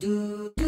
do do